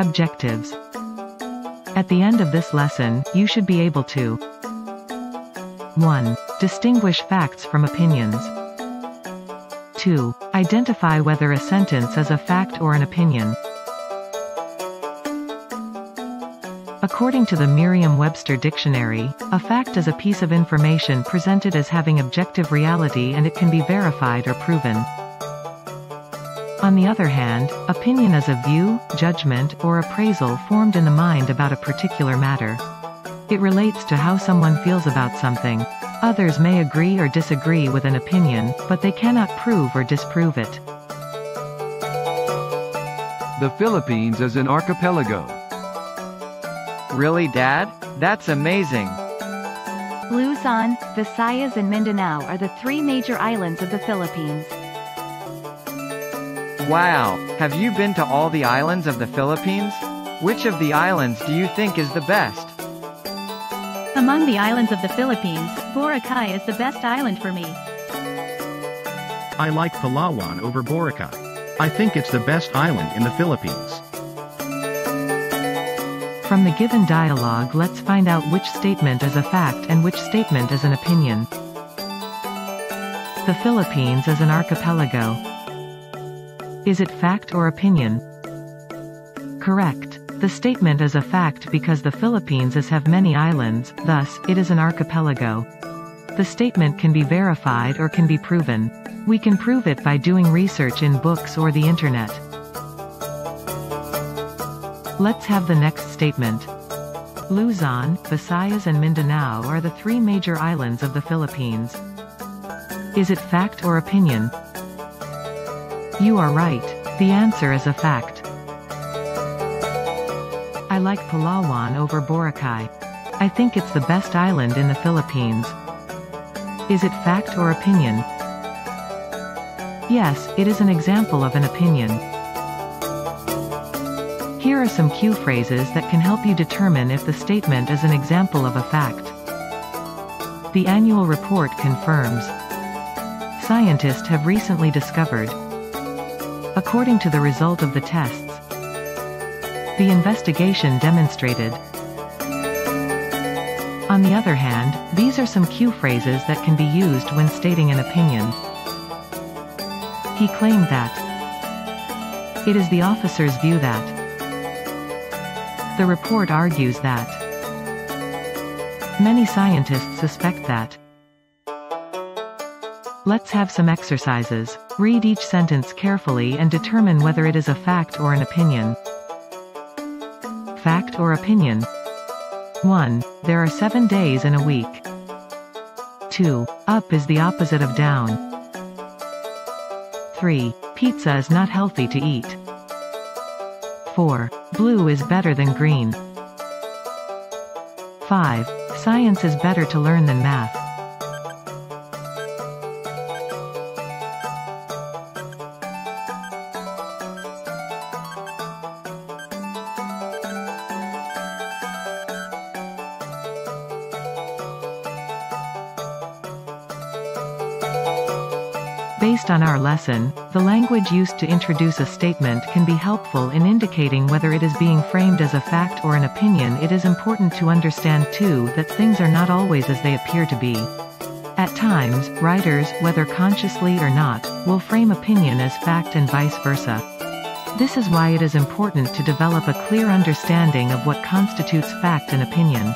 Objectives. At the end of this lesson, you should be able to 1. Distinguish facts from opinions. 2. Identify whether a sentence is a fact or an opinion. According to the Merriam-Webster dictionary, a fact is a piece of information presented as having objective reality and it can be verified or proven. On the other hand, opinion is a view, judgment, or appraisal formed in the mind about a particular matter. It relates to how someone feels about something. Others may agree or disagree with an opinion, but they cannot prove or disprove it. The Philippines is an archipelago. Really, Dad? That's amazing. Luzon, Visayas and Mindanao are the three major islands of the Philippines. Wow, have you been to all the islands of the Philippines? Which of the islands do you think is the best? Among the islands of the Philippines, Boracay is the best island for me. I like Palawan over Boracay. I think it's the best island in the Philippines. From the given dialogue let's find out which statement is a fact and which statement is an opinion. The Philippines is an archipelago. Is it fact or opinion? Correct. The statement is a fact because the Philippines is have many islands, thus, it is an archipelago. The statement can be verified or can be proven. We can prove it by doing research in books or the internet. Let's have the next statement. Luzon, Visayas and Mindanao are the three major islands of the Philippines. Is it fact or opinion? You are right. The answer is a fact. I like Palawan over Boracay. I think it's the best island in the Philippines. Is it fact or opinion? Yes, it is an example of an opinion. Here are some cue phrases that can help you determine if the statement is an example of a fact. The annual report confirms. Scientists have recently discovered. According to the result of the tests, the investigation demonstrated. On the other hand, these are some cue phrases that can be used when stating an opinion. He claimed that. It is the officer's view that. The report argues that. Many scientists suspect that. Let's have some exercises. Read each sentence carefully and determine whether it is a fact or an opinion. Fact or opinion? 1. There are seven days in a week. 2. Up is the opposite of down. 3. Pizza is not healthy to eat. 4. Blue is better than green. 5. Science is better to learn than math. Based on our lesson, the language used to introduce a statement can be helpful in indicating whether it is being framed as a fact or an opinion it is important to understand too that things are not always as they appear to be. At times, writers, whether consciously or not, will frame opinion as fact and vice versa. This is why it is important to develop a clear understanding of what constitutes fact and opinion.